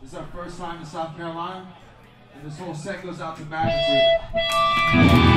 This is our first time in South Carolina, and this whole set goes out to Magnitude.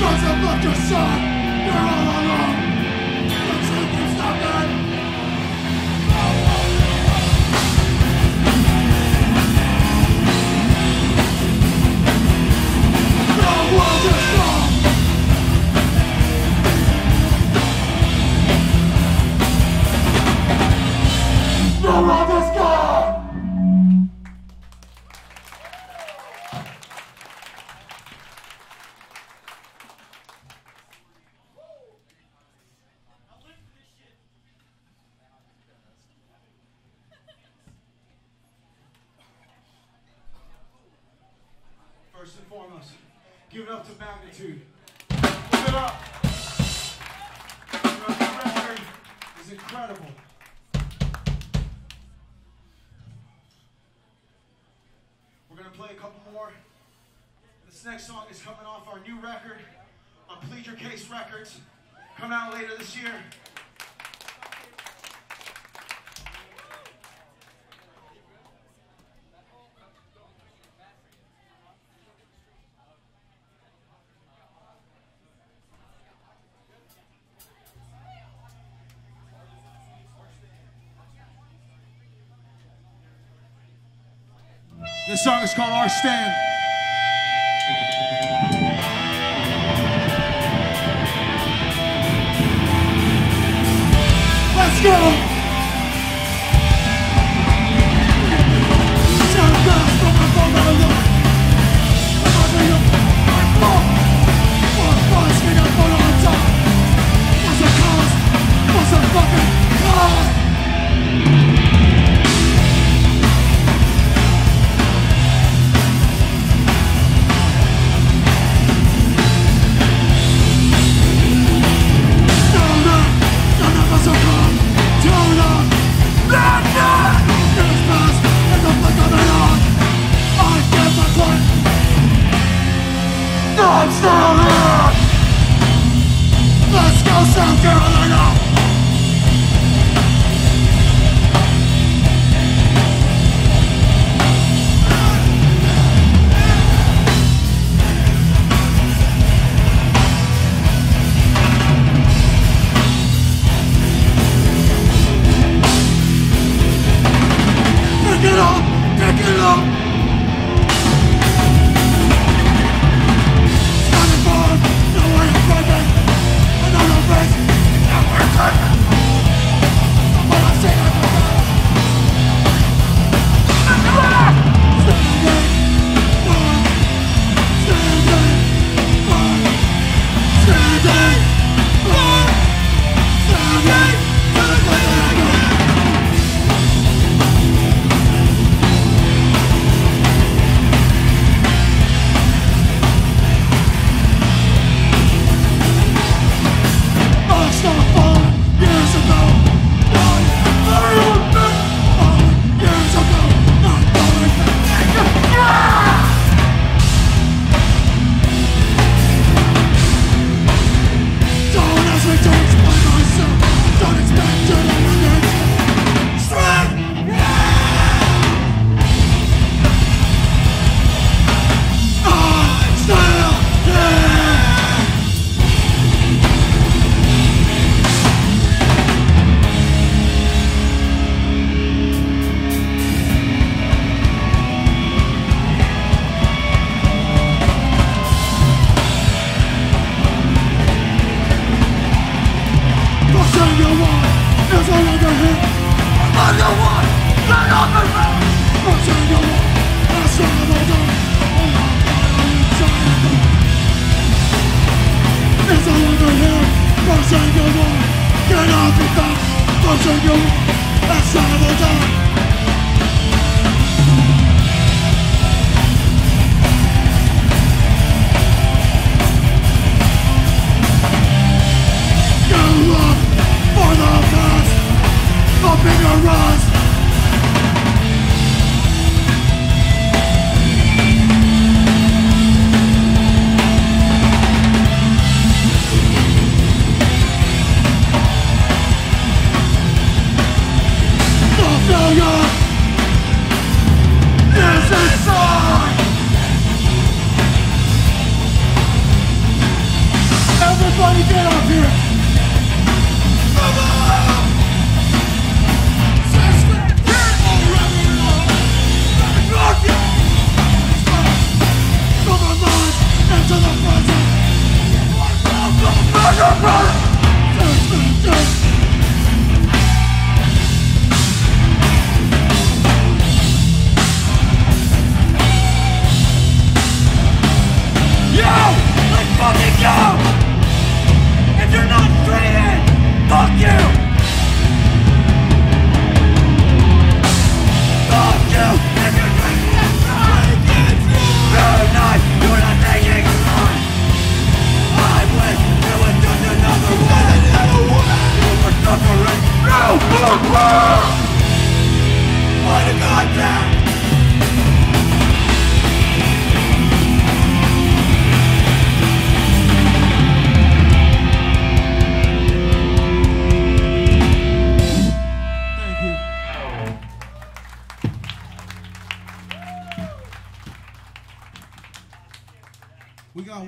must have left your side. You're all alone. first and foremost. Give it up to Magnitude. Give it up. This record is incredible. We're going to play a couple more. This next song is coming off our new record on Plead Your Case Records. Come out later this year. This song is called Our Stand. Let's go!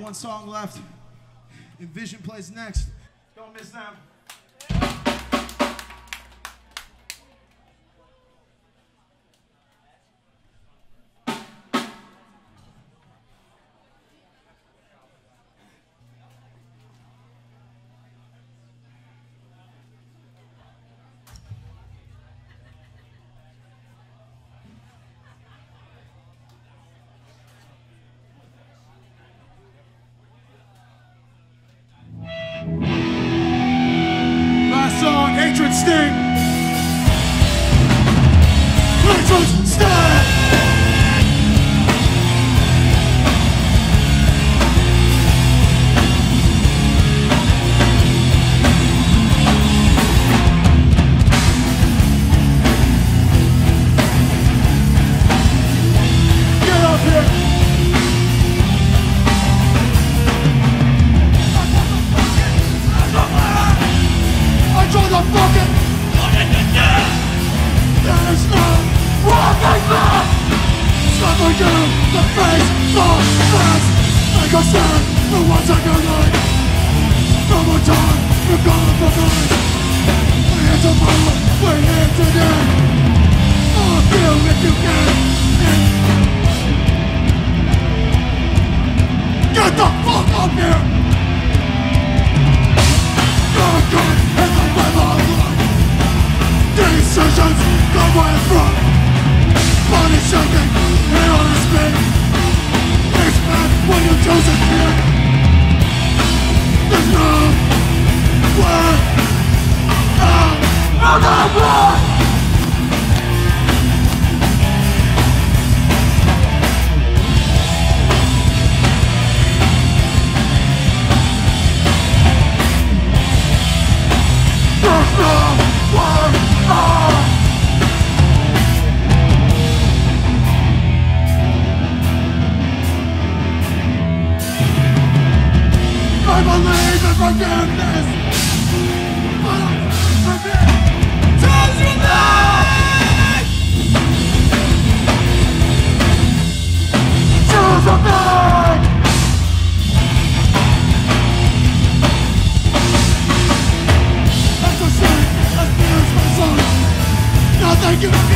one song left. Envision plays next. Don't miss them. listening. you